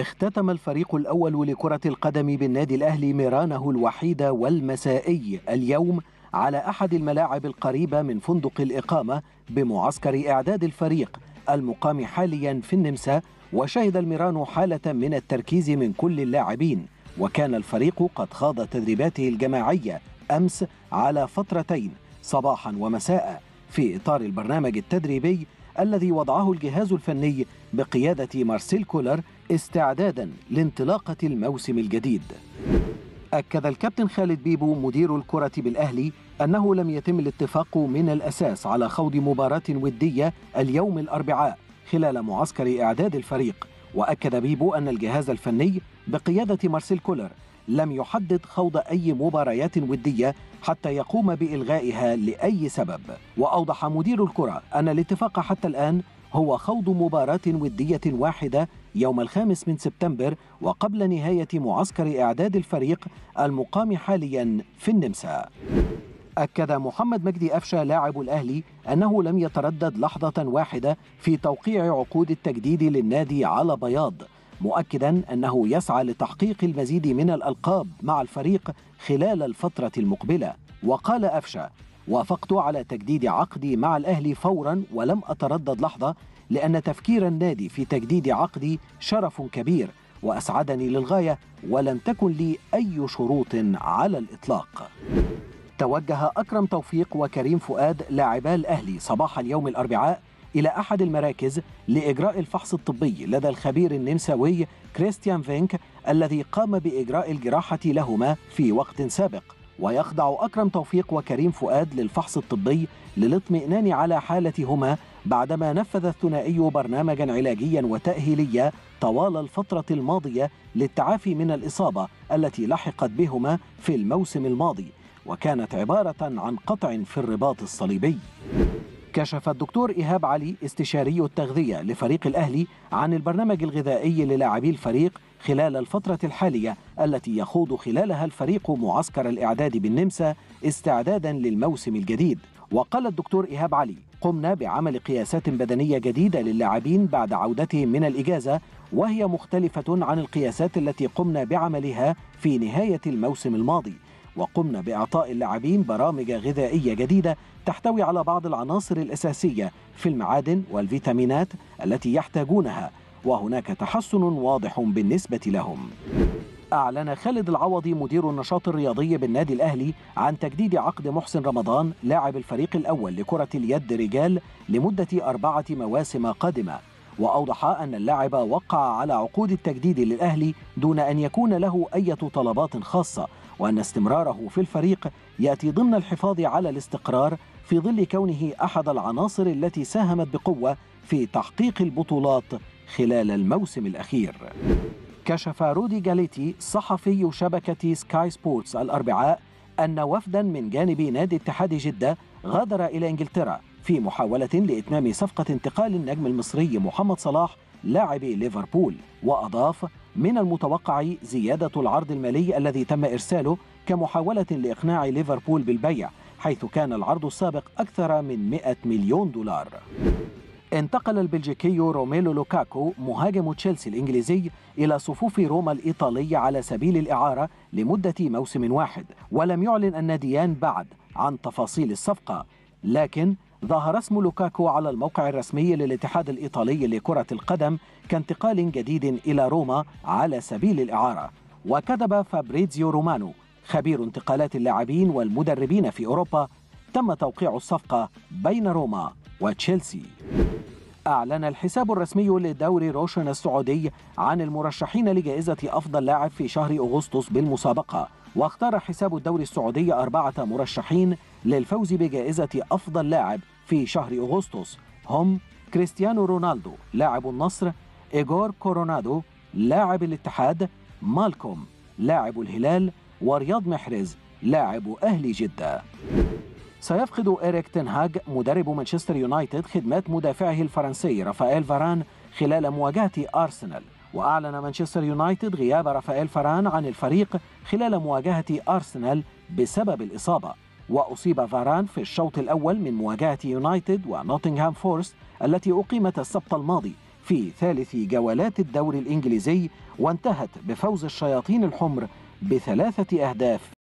اختتم الفريق الأول لكرة القدم بالنادي الأهلي ميرانه الوحيد والمسائي اليوم على أحد الملاعب القريبة من فندق الإقامة بمعسكر إعداد الفريق المقام حاليا في النمسا وشهد الميران حالة من التركيز من كل اللاعبين. وكان الفريق قد خاض تدريباته الجماعية أمس على فترتين صباحا ومساء. في إطار البرنامج التدريبي الذي وضعه الجهاز الفني بقيادة مارسيل كولر استعدادا لانطلاقة الموسم الجديد. أكد الكابتن خالد بيبو مدير الكرة بالأهلي أنه لم يتم الاتفاق من الأساس على خوض مباراة ودية اليوم الأربعاء خلال معسكر إعداد الفريق. وأكد بيبو أن الجهاز الفني بقيادة مارسيل كولر لم يحدد خوض أي مباريات ودية حتى يقوم بإلغائها لأي سبب. وأوضح مدير الكرة أن الاتفاق حتى الآن هو خوض مباراة ودية واحدة يوم الخامس من سبتمبر وقبل نهاية معسكر إعداد الفريق المقام حاليا في النمسا. أكد محمد مجدي أفشى لاعب الأهلي أنه لم يتردد لحظة واحدة في توقيع عقود التجديد للنادي على بياض. مؤكدا أنه يسعى لتحقيق المزيد من الألقاب مع الفريق خلال الفترة المقبلة. وقال أفشى وافقت على تجديد عقدي مع الأهلي فورا ولم أتردد لحظة لأن تفكير النادي في تجديد عقدي شرف كبير وأسعدني للغاية ولم تكن لي أي شروط على الإطلاق. توجه أكرم توفيق وكريم فؤاد لاعبا الأهلي صباح اليوم الأربعاء إلى أحد المراكز لإجراء الفحص الطبي لدى الخبير النمساوي كريستيان فينك الذي قام بإجراء الجراحة لهما في وقت سابق. ويخضع أكرم توفيق وكريم فؤاد للفحص الطبي للاطمئنان على حالتهما بعدما نفذ الثنائي برنامجا علاجيا وتأهيليا طوال الفترة الماضية للتعافي من الإصابة التي لحقت بهما في الموسم الماضي وكانت عبارة عن قطع في الرباط الصليبي. كشف الدكتور إيهاب علي استشاري التغذية لفريق الأهلي عن البرنامج الغذائي للاعبي الفريق خلال الفترة الحالية التي يخوض خلالها الفريق معسكر الإعداد بالنمسا استعدادا للموسم الجديد. وقال الدكتور إيهاب علي قمنا بعمل قياسات بدنية جديدة للاعبين بعد عودتهم من الإجازة وهي مختلفة عن القياسات التي قمنا بعملها في نهاية الموسم الماضي. وقمنا بإعطاء اللاعبين برامج غذائية جديدة تحتوي على بعض العناصر الأساسية في المعادن والفيتامينات التي يحتاجونها وهناك تحسن واضح بالنسبة لهم. أعلن خالد العوضي مدير النشاط الرياضي بالنادي الأهلي عن تجديد عقد محسن رمضان لاعب الفريق الأول لكرة اليد رجال لمدة أربعة مواسم قادمة. وأوضح أن اللاعب وقع على عقود التجديد للأهلي دون أن يكون له أي طلبات خاصة وأن استمراره في الفريق يأتي ضمن الحفاظ على الاستقرار في ظل كونه أحد العناصر التي ساهمت بقوة في تحقيق البطولات خلال الموسم الأخير. كشف رودي جاليتي صحفي شبكة سكاي سبورتس الأربعاء أن وفدا من جانب نادي اتحاد جدة غادر إلى إنجلترا في محاولة لإتمام صفقة انتقال النجم المصري محمد صلاح لاعب ليفربول. وأضاف من المتوقع زيادة العرض المالي الذي تم إرساله كمحاولة لإقناع ليفربول بالبيع حيث كان العرض السابق أكثر من 100 مليون دولار. انتقل البلجيكي روميلو لوكاكو مهاجم تشيلسي الإنجليزي إلى صفوف روما الإيطالية على سبيل الإعارة لمدة موسم واحد ولم يعلن الناديان بعد عن تفاصيل الصفقة لكن ظهر اسم لوكاكو على الموقع الرسمي للاتحاد الإيطالي لكرة القدم كانتقال جديد إلى روما على سبيل الإعارة. وكتب فابريزيو رومانو خبير انتقالات اللاعبين والمدربين في أوروبا تم توقيع الصفقة بين روما وتشيلسي. أعلن الحساب الرسمي لدوري روشن السعودي عن المرشحين لجائزة أفضل لاعب في شهر أغسطس بالمسابقة. واختار حساب الدوري السعودي أربعة مرشحين للفوز بجائزة أفضل لاعب في شهر أغسطس. هم كريستيانو رونالدو لاعب النصر إيغور كورونادو لاعب الاتحاد مالكوم لاعب الهلال ورياض محرز لاعب أهل جدة. سيفقد إيريك تنهاج مدرب مانشستر يونايتد خدمات مدافعه الفرنسي رافائيل فاران خلال مواجهة أرسنال. وأعلن مانشستر يونايتد غياب رافائيل فاران عن الفريق خلال مواجهة أرسنال بسبب الإصابة. وأصيب فاران في الشوط الأول من مواجهة يونايتد ونوتنغهام فورست التي أقيمت السبت الماضي في ثالث جولات الدوري الإنجليزي وانتهت بفوز الشياطين الحمر بثلاثة أهداف.